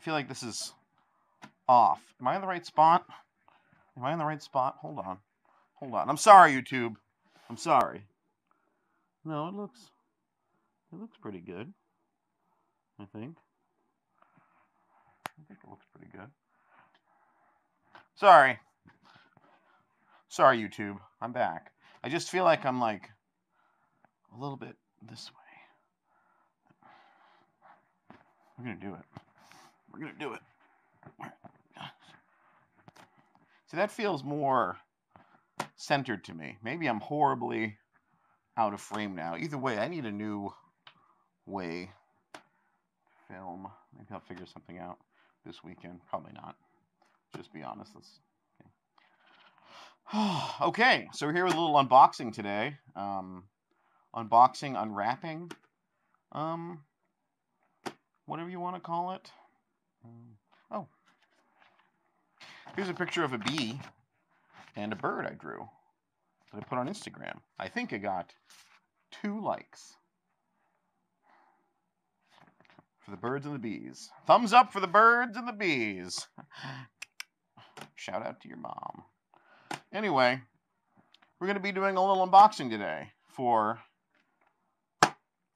feel like this is off. Am I in the right spot? Am I in the right spot? Hold on. Hold on. I'm sorry, YouTube. I'm sorry. No, it looks it looks pretty good. I think. I think it looks pretty good. Sorry. Sorry, YouTube. I'm back. I just feel like I'm like a little bit this way. We're gonna do it. We're gonna do it. See, that feels more centered to me. Maybe I'm horribly out of frame now. Either way, I need a new way film. Maybe I'll figure something out this weekend. Probably not. Just be honest. Okay. okay, so we're here with a little unboxing today. Um, unboxing, unwrapping, um, whatever you want to call it. Um, oh, here's a picture of a bee and a bird I drew that I put on Instagram. I think I got two likes. For the birds and the bees. Thumbs up for the birds and the bees. Shout out to your mom. Anyway, we're going to be doing a little unboxing today for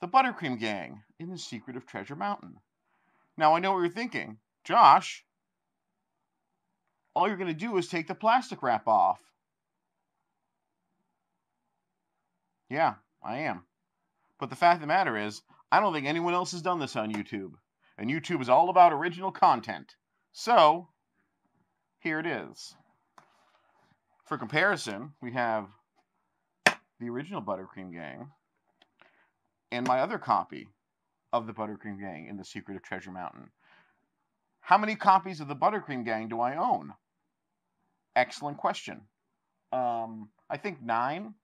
the Buttercream Gang in the Secret of Treasure Mountain. Now, I know what you're thinking. Josh, all you're going to do is take the plastic wrap off. Yeah, I am. But the fact of the matter is, I don't think anyone else has done this on YouTube. And YouTube is all about original content. So, here it is. For comparison, we have the original Buttercream Gang and my other copy of the Buttercream Gang in The Secret of Treasure Mountain. How many copies of the Buttercream Gang do I own? Excellent question. Um, I think nine,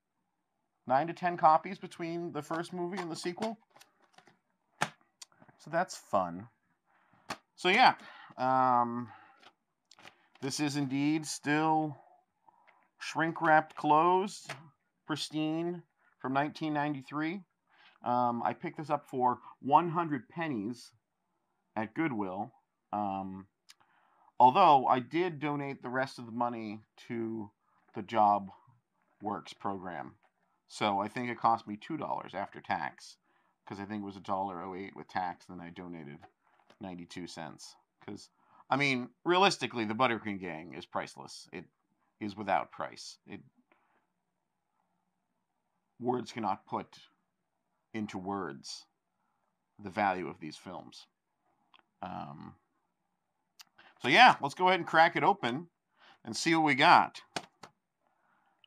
nine to ten copies between the first movie and the sequel. So that's fun. So yeah, um, this is indeed still shrink wrapped closed, pristine from 1993. Um, I picked this up for 100 pennies at Goodwill. Um, although I did donate the rest of the money to the Job Works program. So I think it cost me $2 after tax because I think it was $1.08 with tax. Then I donated 92 cents. Because, I mean, realistically, the Buttercream Gang is priceless. It is without price. It Words cannot put into words the value of these films. Um, so yeah, let's go ahead and crack it open and see what we got.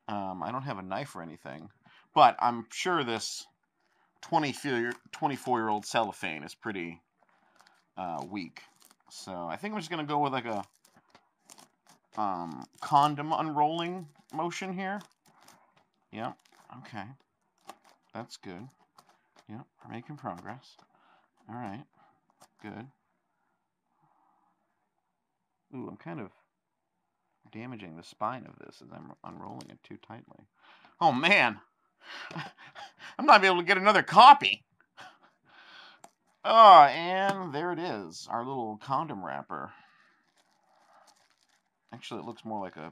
Um, I don't have a knife or anything, but I'm sure this 24 year old cellophane is pretty uh, weak. So I think I'm just going to go with like a um, condom unrolling motion here. Yep, okay. That's good. Yep, we're making progress. All right, good. Ooh, I'm kind of damaging the spine of this as I'm unrolling it too tightly. Oh man, I'm not able to get another copy. Oh, and there it is, our little condom wrapper. Actually, it looks more like a,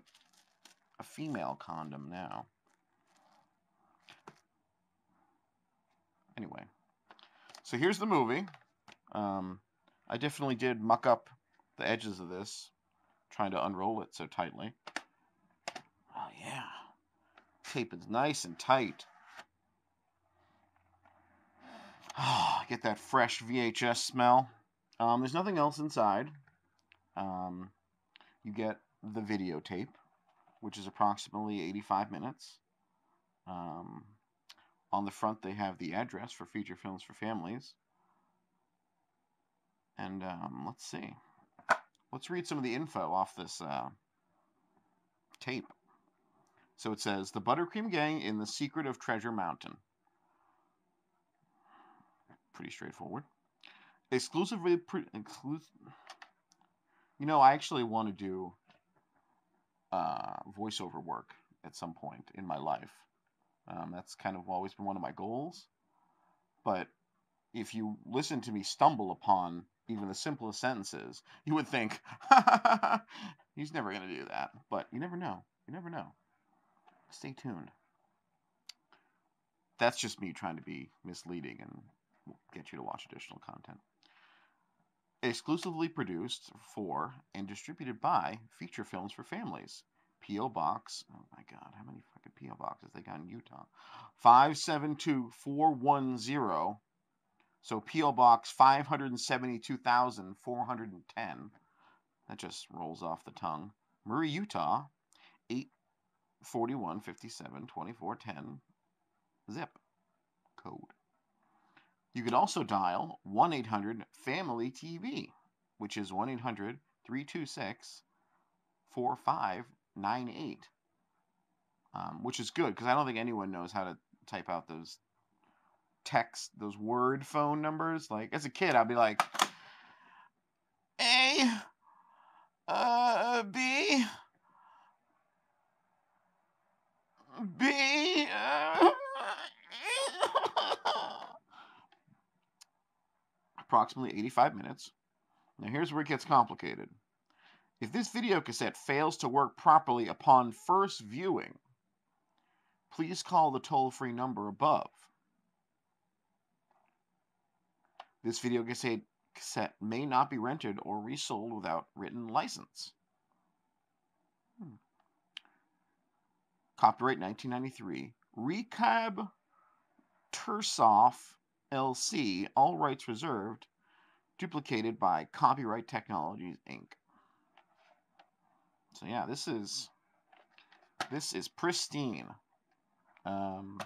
a female condom now. Anyway, so here's the movie. Um, I definitely did muck up the edges of this, trying to unroll it so tightly. Oh, yeah. Tape is nice and tight. Oh, get that fresh VHS smell. Um, there's nothing else inside. Um, you get the videotape, which is approximately 85 minutes. Um, on the front, they have the address for feature films for families. And um, let's see. Let's read some of the info off this uh, tape. So it says The Buttercream Gang in the Secret of Treasure Mountain. Pretty straightforward. Exclusively. Pre-. You know, I actually want to do uh, voiceover work at some point in my life. Um, that's kind of always been one of my goals. But if you listen to me stumble upon even the simplest sentences, you would think, he's never going to do that. But you never know. You never know. Stay tuned. That's just me trying to be misleading and get you to watch additional content. Exclusively produced for and distributed by Feature Films for Families. P.O. Box. Oh my God, how many fucking P.O. boxes they got in Utah? 572410 so P.O. Box 572,410. That just rolls off the tongue. Murray, Utah 84157 2410 zip code. You could also dial 1 800 Family TV, which is 1 800 326 4598, um, which is good because I don't think anyone knows how to type out those text those word phone numbers. Like as a kid, I'd be like A uh B B uh, approximately 85 minutes. Now here's where it gets complicated. If this video cassette fails to work properly upon first viewing, please call the toll-free number above. This video cassette may not be rented or resold without written license. Hmm. Copyright 1993. Recab Tursoff LC, all rights reserved, duplicated by Copyright Technologies Inc. So yeah, this is this is pristine. Um,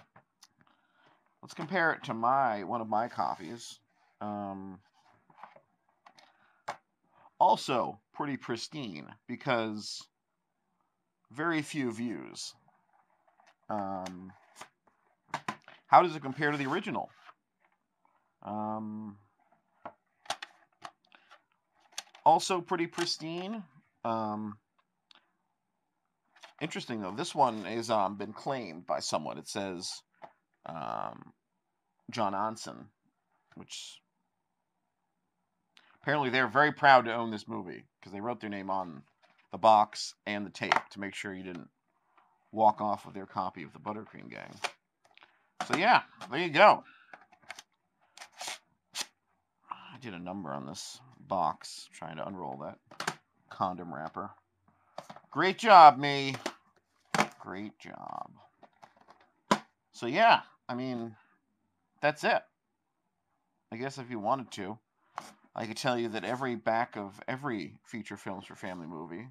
let's compare it to my one of my copies. Um, also pretty pristine because very few views. Um, how does it compare to the original? Um, also pretty pristine. Um, interesting though, this one has um, been claimed by someone. It says um, John Anson, which apparently they're very proud to own this movie because they wrote their name on the box and the tape to make sure you didn't walk off with their copy of the Buttercream Gang. So yeah, there you go. I did a number on this box trying to unroll that condom wrapper. Great job, me. Great job. So yeah, I mean, that's it. I guess if you wanted to. I could tell you that every back of every feature films for family movie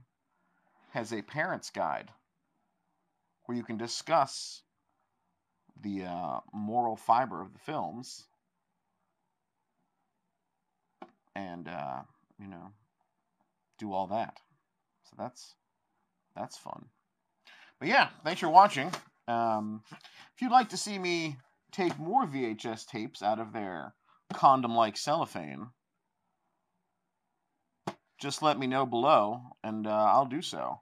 has a parent's guide where you can discuss the uh, moral fiber of the films and uh, you know do all that. So that's that's fun. But yeah, thanks for watching. Um, if you'd like to see me take more VHS tapes out of their condom-like cellophane just let me know below, and uh, I'll do so.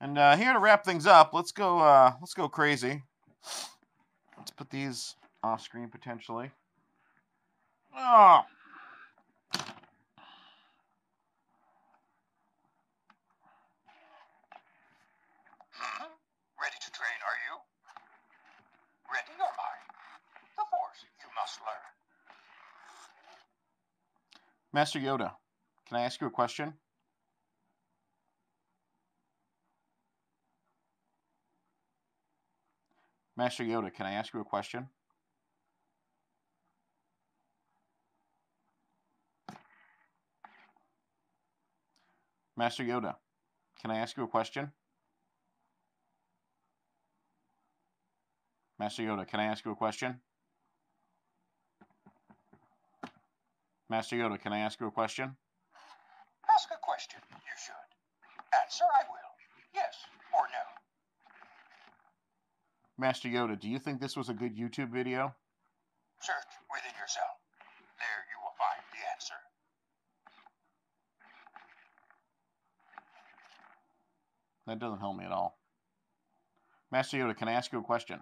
And uh, here to wrap things up, let's go. Uh, let's go crazy. Let's put these off screen potentially. Oh. Master Yoda. Can I ask you a question? Master Yoda, can I ask you a question? Master Yoda, can I ask you a question? Master Yoda, can I ask you a question? Master Yoda, can I ask you a question? Ask a question. You should. Answer I will. Yes or no. Master Yoda, do you think this was a good YouTube video? Search within yourself. There you will find the answer. That doesn't help me at all. Master Yoda, can I ask you a question?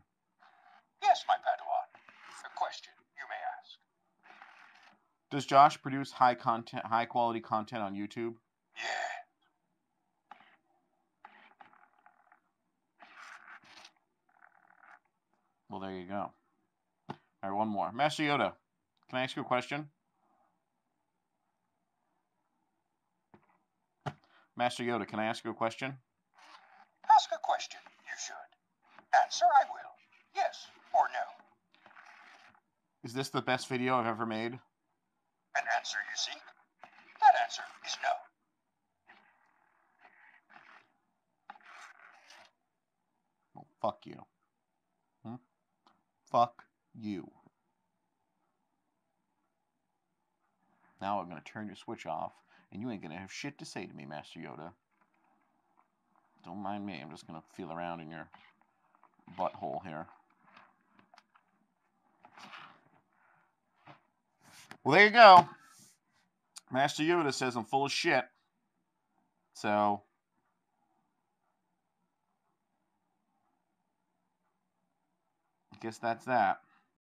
Yes, my Padawan. A question you may ask. Does Josh produce high content, high quality content on YouTube? Yeah. Well, there you go. All right, one more. Master Yoda, can I ask you a question? Master Yoda, can I ask you a question? Ask a question. You should. Answer I will. Yes or no. Is this the best video I've ever made? An answer you seek? That answer is no. Well, fuck you. Hmm? Fuck you. Now I'm gonna turn your switch off, and you ain't gonna have shit to say to me, Master Yoda. Don't mind me. I'm just gonna feel around in your butthole here. Well, there you go. Master Yoda says I'm full of shit. So. I guess that's that.